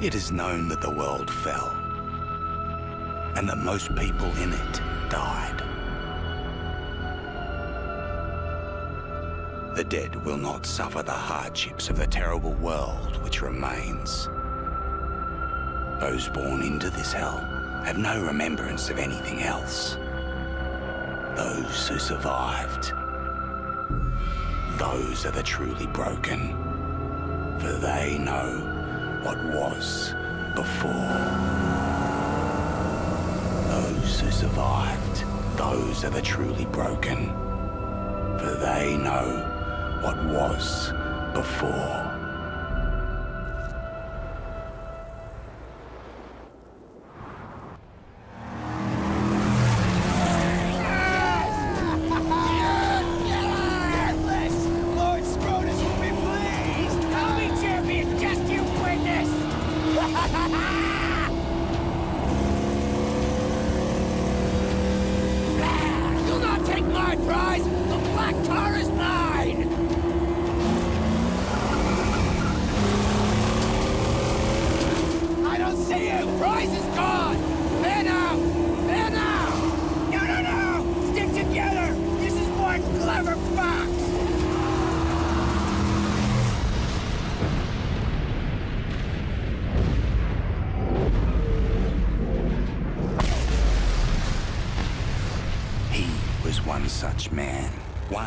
It is known that the world fell, and that most people in it died. The dead will not suffer the hardships of the terrible world which remains. Those born into this hell have no remembrance of anything else. Those who survived, those are the truly broken, for they know what was before. Those who survived, those are the truly broken, for they know what was before.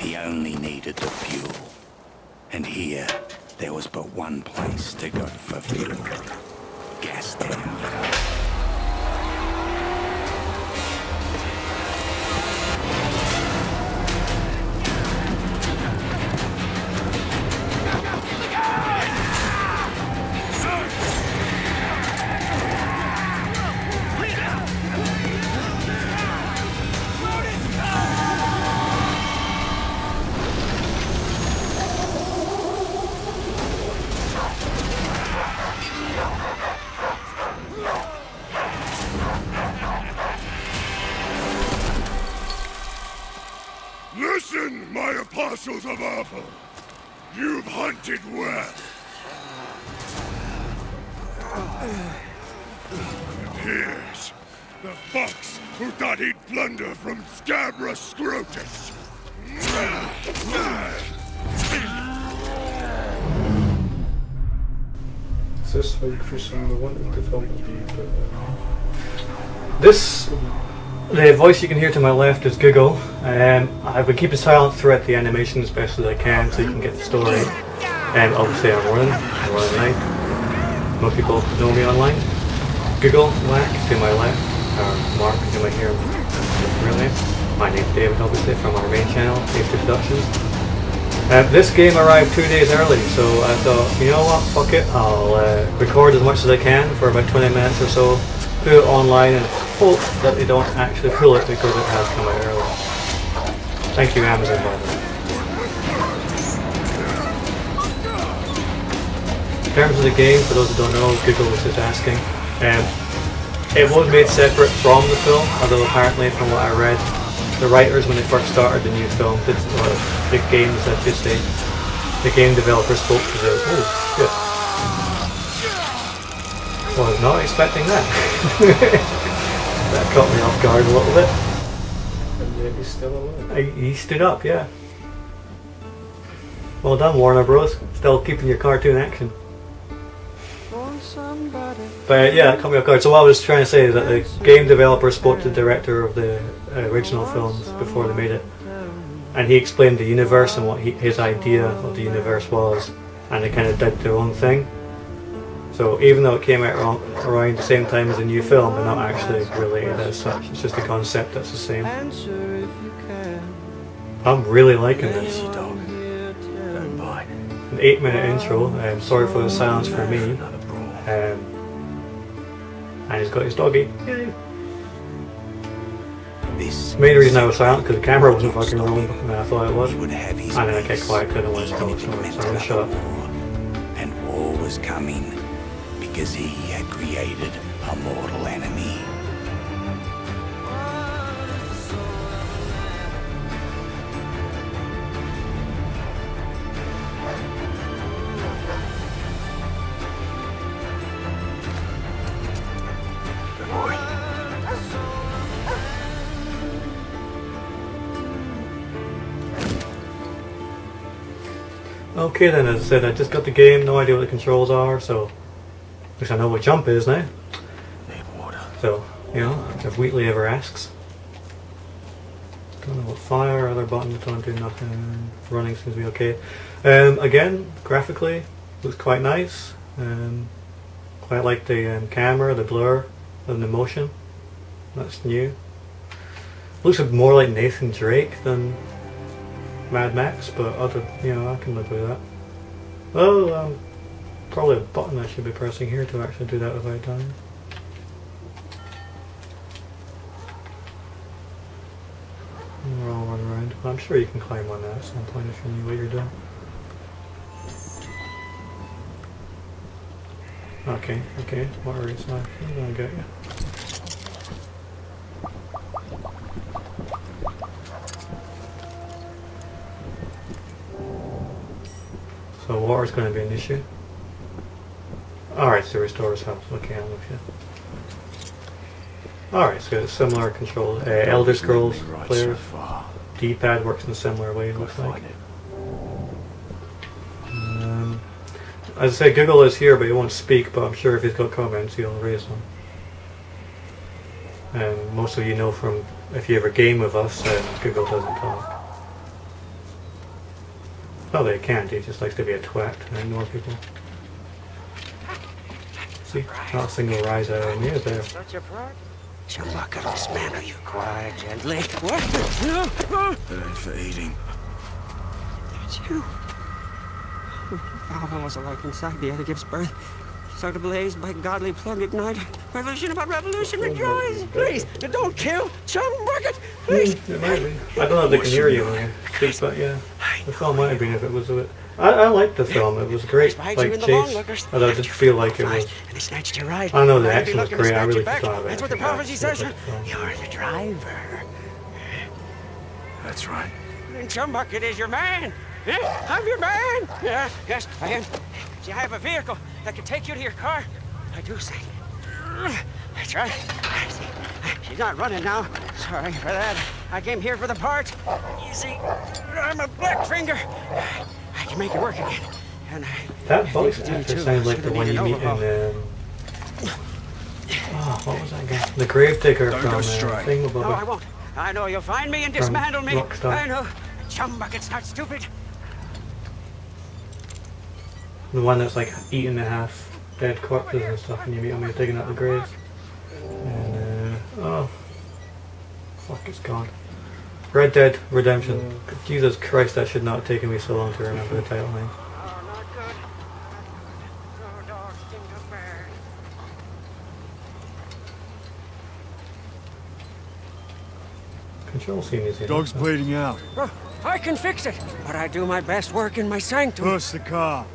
He only needed the fuel. And here, there was but one place to go for fuel. Gastown. Listen, this you the to? But, uh, This, the voice you can hear to my left is Google. Um, I've been keeping silent throughout the animation as best as I can so you can get the story. And obviously I'm Ronin, I'm Night. Most people know me online. Google, Whack to my left, Mark might hear him real name. My name's David obviously from our main channel, Ace Productions. Uh, this game arrived two days early, so I thought, you know what, fuck it, I'll uh, record as much as I can for about 20 minutes or so, put it online and hope that they don't actually pull it because it has come out early. Thank you Amazon by the way. In terms of the game, for those who don't know, Google was just asking, um, it was made separate from the film, although apparently from what I read, the writers when they first started the new film did or the games at this stage the game developers spoke to the oh shit. Was not expecting that. That caught me off guard a little bit. And yet he's still alive. I, he stood up yeah. Well done Warner Bros. Still keeping your cartoon action but yeah, me off guard. So what I was trying to say is that the game developer spoke to the director of the uh, original films before they made it, and he explained the universe and what he, his idea of the universe was, and they kind of did their own thing. So even though it came out around, around the same time as a new film, they're not actually related as such. It's just a concept that's the same. I'm really liking this. Dog. An eight minute intro. Um, sorry for the silence for me. Another brawl. Um, and he's got his doggy. Yay. This Main reason I was silent because the camera wasn't fucking rolling, and I thought it was. he would have his And then I get peace. quiet 'cause I don't want to tell the story, so I'm gonna have shut up. war. And war was coming because he had created a mortal enemy. Okay then, as I said, I just got the game, no idea what the controls are, so at least I know what jump is now. Need water. So, you know, if Wheatley ever asks. Don't know what fire, other buttons don't do nothing. Running seems to be okay. Um, again, graphically, looks quite nice. Um, quite like the um, camera, the blur, and the motion. That's new. Looks more like Nathan Drake than Mad Max, but other, you know, I can live with that. Oh, um, probably a button I should be pressing here to actually do that without dying. We're all run around. I'm sure you can climb on that at some point if you knew what you're doing. Okay, okay, what are you? I'm gonna get you. So water's gonna be an issue. Alright, so restores health. Okay, I'm with you. Alright, so similar control. Uh, Elder Scrolls Right so players. far. D-pad works in a similar way, it looks like. it. Um, as I say, Google is here, but he won't speak. But I'm sure if he's got comments, he'll raise them. And most of you know from if you ever game with us, um, Google doesn't talk. Oh, they can't. He just likes to be a twat and ignore people. See, not a single rise out of me is there. Such a part. man? Are you quiet, gently. What? It ain't for eating. That's you. Alpha was alive inside the other gives birth. Start ablaze by godly plug ignite. Revolution about revolution, rejoice! Please, don't kill Chumbucket! Please! Hmm, it might be. I don't know if they can hear you when you speak, but yeah, the film might have been if it was a bit. I, I liked the film. It was great like in chase. Although I did feel like it was. And they snatched you right. I know the action was great. I really thought of it. That's what the prophecy says. It was like, You're the driver. That's right. And Chumbucket is your man. Yeah, I'm your man. Yeah, yes, I am. See, I have a vehicle that can take you to your car. I do say. That's right. See, she's not running now. Sorry for that. I came here for the part. You see, I'm a black finger. I can make it work again. And I That voice think you do actor too. sounds like Should the one you needed meet in. Um, oh, what was that guy? The Gravedigger Don't from go uh, straight. Thing No, I won't. I know you'll find me and dismantle me. Rockstar. I know. Chumbucket's not stupid. The one that's like eating the half dead corpses and stuff, and you meet him when you're digging up the graves. And uh, oh, fuck, it's gone. Red Dead Redemption. Jesus Christ, that should not have taken me so long to remember the title name. Oh, not good. No dogs think of bears. Control scene is in. Dog's bleeding out. I can fix it, but I do my best work in my sanctum. Push the car.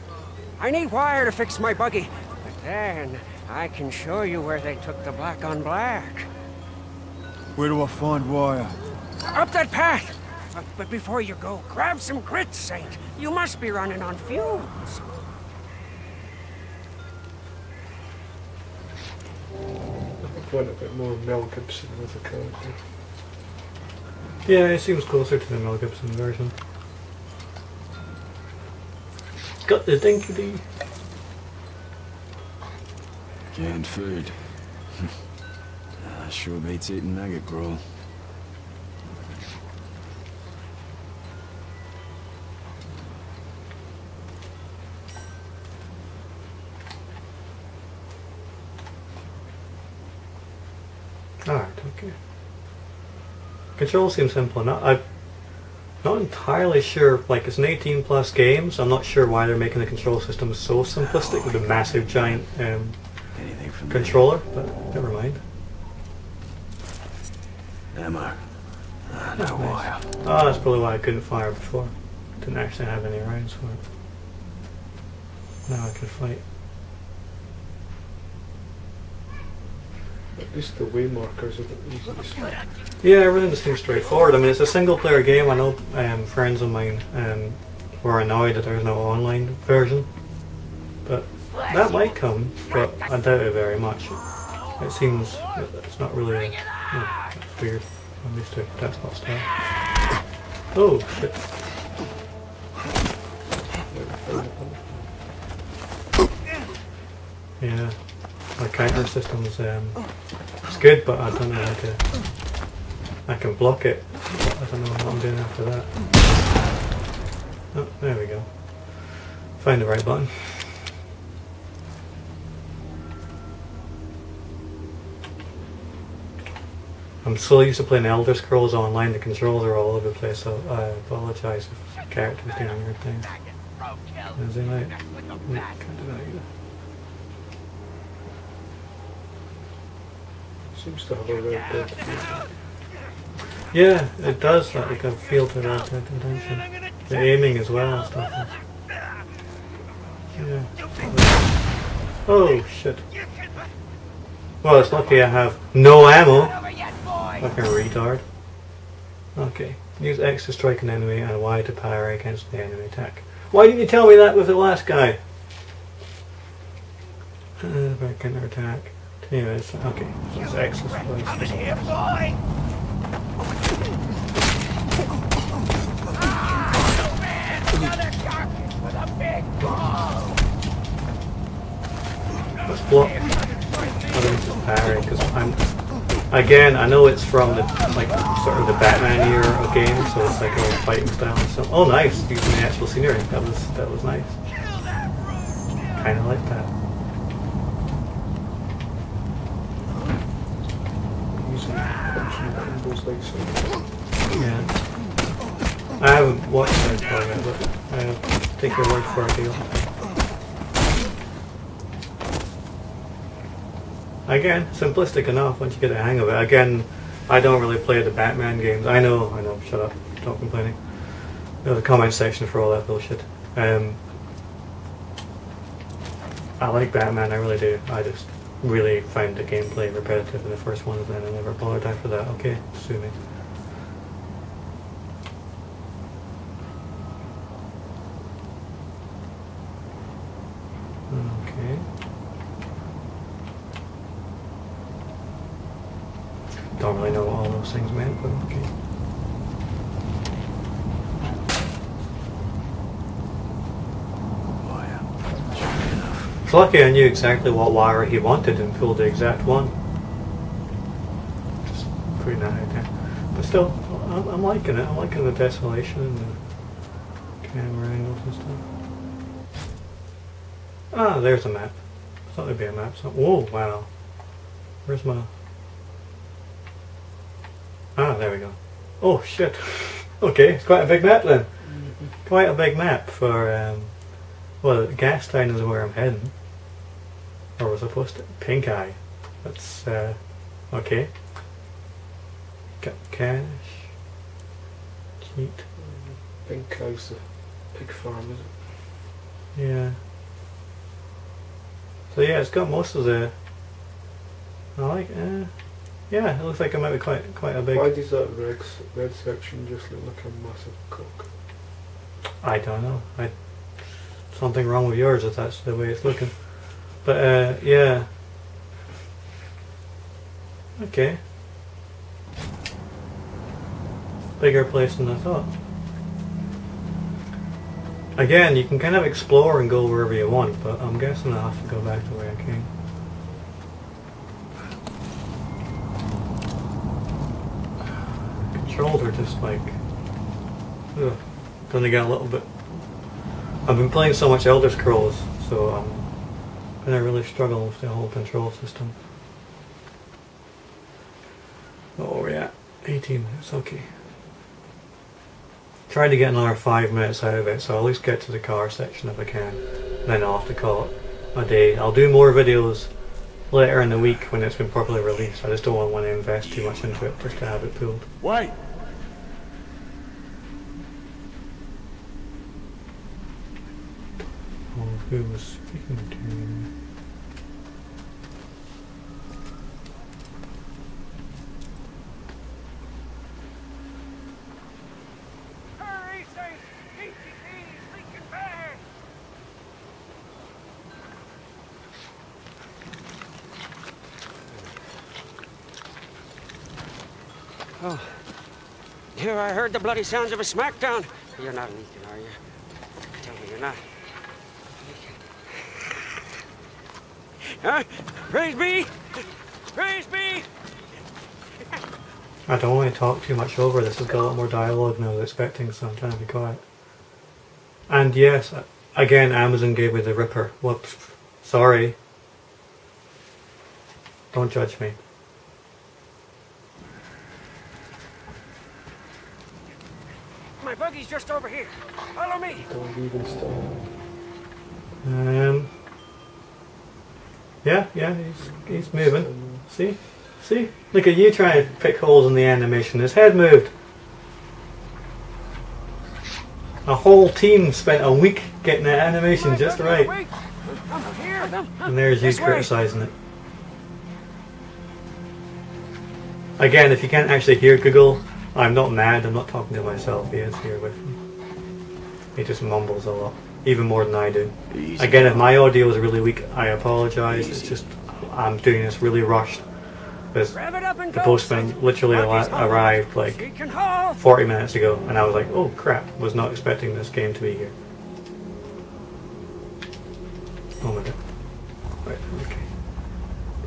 I need wire to fix my buggy. But then I can show you where they took the black on black. Where do I find wire? Up that path. But, but before you go, grab some grit, Saint. You must be running on fumes. Quite a bit more Mel Gibson as a character. Yeah, it seems closer to the Mel Gibson version. Got the Dinki-Di. Canned food. ah, sure beats eating nugget gruel. Alright, okay. Control seems simple enough. I'm not entirely sure, like it's an 18 plus game, so I'm not sure why they're making the control system so simplistic with a massive giant um, Anything from there? controller, but never mind. Ammo. No Nice. Oh, that's probably why I couldn't fire before. Didn't actually have any rounds for it. Now I can fight. At least the way markers are a bit easy. Yeah, everything seems straightforward. I mean, it's a single player game. I know um, friends of mine um, were annoyed that there's no online version. But that might come, but I doubt it very much. It seems it's not really. Oh, that's weird. I'm used to that's not style. Oh, shit. Yeah, counter system's um, it's good, but I don't know how to. I can block it. I don't know what I'm doing after that. Oh, there we go. Find the right button. I'm so used to playing Elder Scrolls Online, the controls are all over the place, so I apologise if the character's doing weird things. Is he? No, can't do that either. Seems to have a red bit. Yeah, it does, like a feel to that that attention. The aiming as well and stuff. Yeah. Oh shit. Well, it's lucky I have no ammo. Fucking retard. Okay. Use X to strike an enemy and Y to parry against the enemy attack. Why didn't you tell me that with the last guy? Uh, counter attack. Anyways, okay. So it's X is supposed Let's block. I don't just parry because I'm. Again, I know it's from the like sort of the Batman era of games, so it's like old fighting style. So, oh, nice using the actual scenery. That was that was nice. Kind of like that. Yeah. I haven't watched that part yet, but I take your word for it, deal. Again, simplistic enough once you get the hang of it. Again, I don't really play the Batman games. I know, I know, shut up, stop complaining. There's a comment section for all that bullshit. Um, I like Batman, I really do. I just really find the gameplay repetitive in the first one and then I never bothered after that. Okay, sue me. Okay. Don't really know what all those things meant, but okay. Lucky I knew exactly what wire he wanted and pulled the exact one. Just putting that out there. But still, I'm, I'm liking it. I'm liking the desolation and the camera angles and stuff. Ah, there's a map. I thought there'd be a map. So, whoa, wow. Where's my... Ah, there we go. Oh, shit. okay, it's quite a big map then. Quite a big map for, um, well, Gastown is where I'm heading. Or was I supposed to? Pink Eye. That's, uh, okay. Ca- cash. Jeet. Pink cow's the pig farm, is it? Yeah. So yeah, it's got most of the. I like. Uh, yeah, it looks like it might be quite quite a big. Why does that red, red section just look like a massive cock? I don't know. I something wrong with yours if that's the way it's looking. But uh, yeah. Okay. Bigger place than I thought. Again, you can kind of explore and go wherever you want, but I'm guessing I'll have to go back the way I came. Controls are just like, ugh. Then they get a little bit. I've been playing so much Elder Scrolls, so I'm gonna really struggle with the whole control system. Oh yeah, 18 minutes, okay. Trying to get another five minutes out of it, so I'll at least get to the car section if I can. Then I'll have to call it a day. I'll do more videos later in the week when it's been properly released. I just don't want to invest too much into it just to have it pulled. Wait! Oh, who was speaking to me? Oh. Here I heard the bloody sounds of a smackdown. You're not leaking, are you? Tell me you're not. Leaking. Huh? Praise be! Praise be! I don't want to talk too much over this. It's got a lot more dialogue than I was expecting, so I'm trying to be quiet. And yes, again, Amazon gave me the Ripper. Whoops. Sorry. Don't judge me. My buggy's just over here. Follow me. Don't even stop. Um. Yeah, yeah, he's he's moving. See, see. Look at you trying to pick holes in the animation. His head moved. A whole team spent a week getting that animation just right, Wait. I'm here. and there's you criticizing it. Again, if you can't actually hear Google, I'm not mad. I'm not talking to myself. He is here with me. He just mumbles a lot, even more than I do. Easy. Again, if my audio is really weak, I apologize. It's just I'm doing this really rushed. Because Rev it up and the go, postman literally Buggy's arrived like She can haul. 40 minutes ago, and I was like, oh crap, was not expecting this game to be here. Oh my god. Right, okay.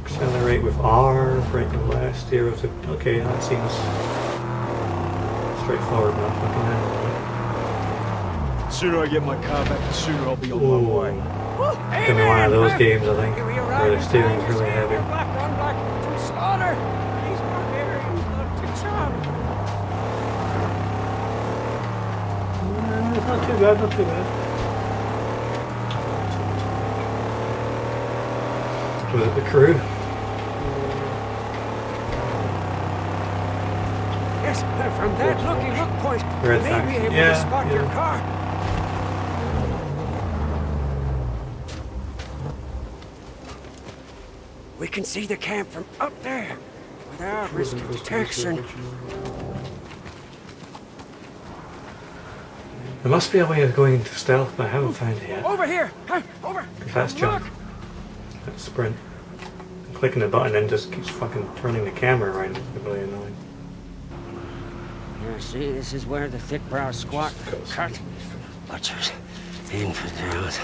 Accelerate with R, right and left, steer with the. Okay, that seems straightforward enough. I can handle Sooner I get my car back, the sooner I'll be on it. my Ooh. way. Gonna be one of those games, I think, where the in steering's really heavy. we're Black on black from slaughter. These barbarians love to chop. Uh, it's not too bad, not too bad. Was it the crew? Yes, from that looky look point, Red you may be able Yeah, to spot your car. Can see the camp from up there without risk of detection. There must be a way of going into stealth, but I haven't found it yet. Over here! Huh, over! Fast jump. That sprint. Clicking the button and just keeps fucking turning the camera around. It's really annoying. Yeah, see, this is where the thick brow squat cut. Butchers, infidels.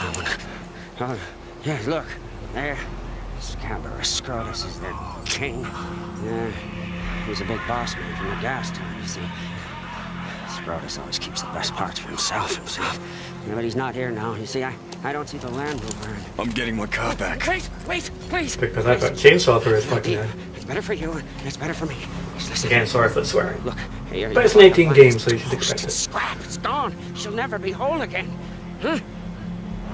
I wanna. Oh, yeah, look, there. Scabrous Scrotus is their king. Yeah, he's a big boss man from the Gastown, you see. Scrotus always keeps the best parts for himself, himself. Yeah, but he's not here now. You see, I, I don't see the land rover. I'm getting my car back. Wait, wait, please. Because I've got please. chainsaw through his It'll fucking head. It's better for you, and it's better for me. Just listen. Again, sorry for the swearing. Look, here But you it's an 18 game, so you should expect it. scrap. It's gone. She'll never be whole again. Huh?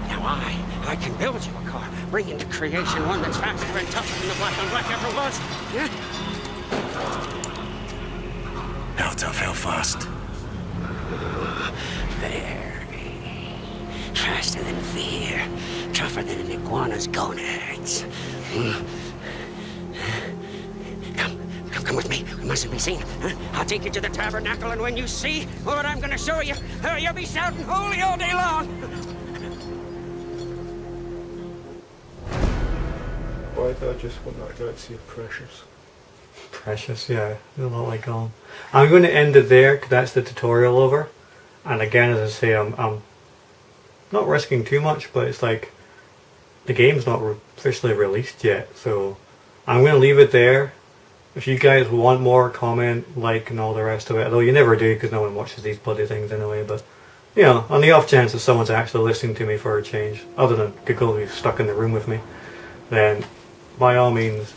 Now I, I can build you a car, bring into creation one that's faster and tougher than the black on black ever was. Yeah? How tough, how fast? Very. Faster than fear. Tougher than an iguana's gonads. Come, come, come with me. We mustn't be seen. Huh? I'll take you to the tabernacle, and when you see what I'm gonna show you, uh, you'll be shouting holy all day long. I just want that guy to see Precious? Precious, yeah. A lot like on. I'm going to end it there because that's the tutorial over. And again, as I say, I'm, I'm not risking too much, but it's like the game's not officially released yet, so I'm going to leave it there. If you guys want more, comment, like, and all the rest of it. Although you never do because no one watches these bloody things anyway. But you know, on the off chance that someone's actually listening to me for a change, other than Google who's stuck in the room with me, then by all means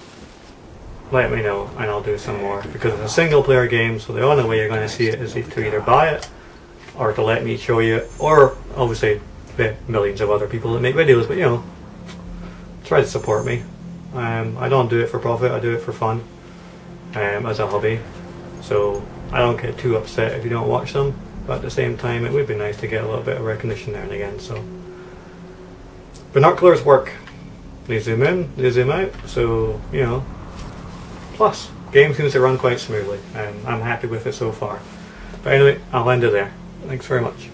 let me know and I'll do some more because it's a single player game so the only way you're going to see it is to either buy it or to let me show you or obviously the millions of other people that make videos but you know try to support me Um, I don't do it for profit. I do it for fun, um, as a hobby. So I don't get too upset if you don't watch them. But at the same time, it would be nice to get a little bit of recognition there and again. So binoculars work. They zoom in, they zoom out. So you know. Plus, game seems to run quite smoothly, and I'm happy with it so far. But anyway, I'll end it there. Thanks very much.